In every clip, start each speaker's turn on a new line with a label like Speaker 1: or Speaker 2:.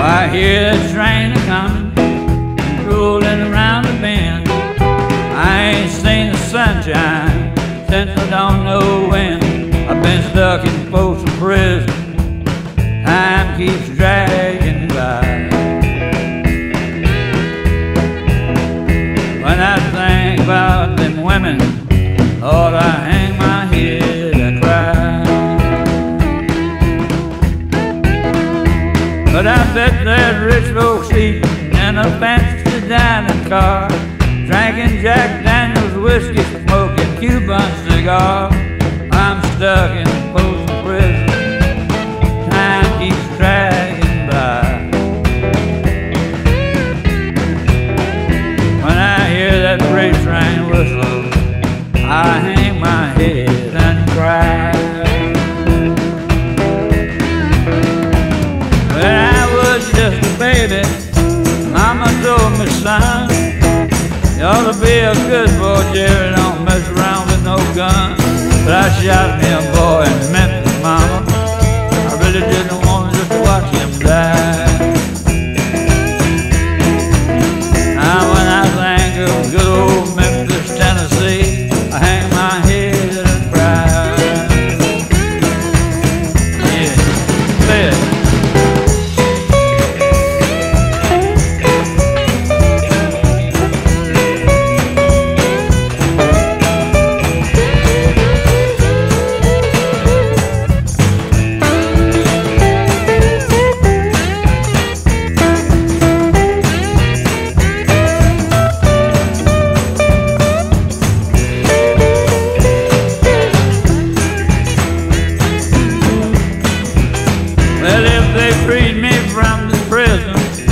Speaker 1: I hear the train coming, rolling around the bend. I ain't seen the sunshine since I don't know when. I've been stuck in Folsom Prison. Time keeps dragging There's rich folks eating in a fancy dining car, drinking Jack Daniels whiskey, smoking Cuban cigar. Ought to be a good boy, Jerry. Don't mess around with no gun. But I shot a boy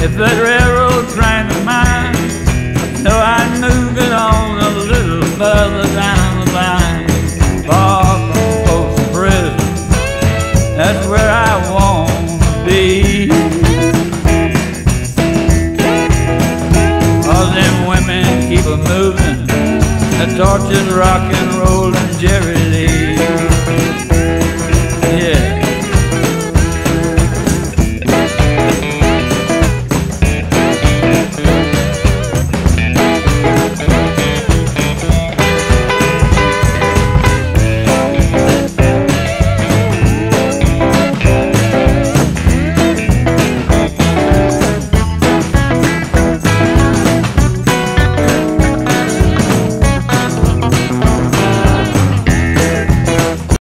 Speaker 1: if that railroad train of mine, so I'd move it on a little further down the line, far from Folsom Prison. That's where I want to be. All them women keep a moving, the torches rock and rollin', Jerry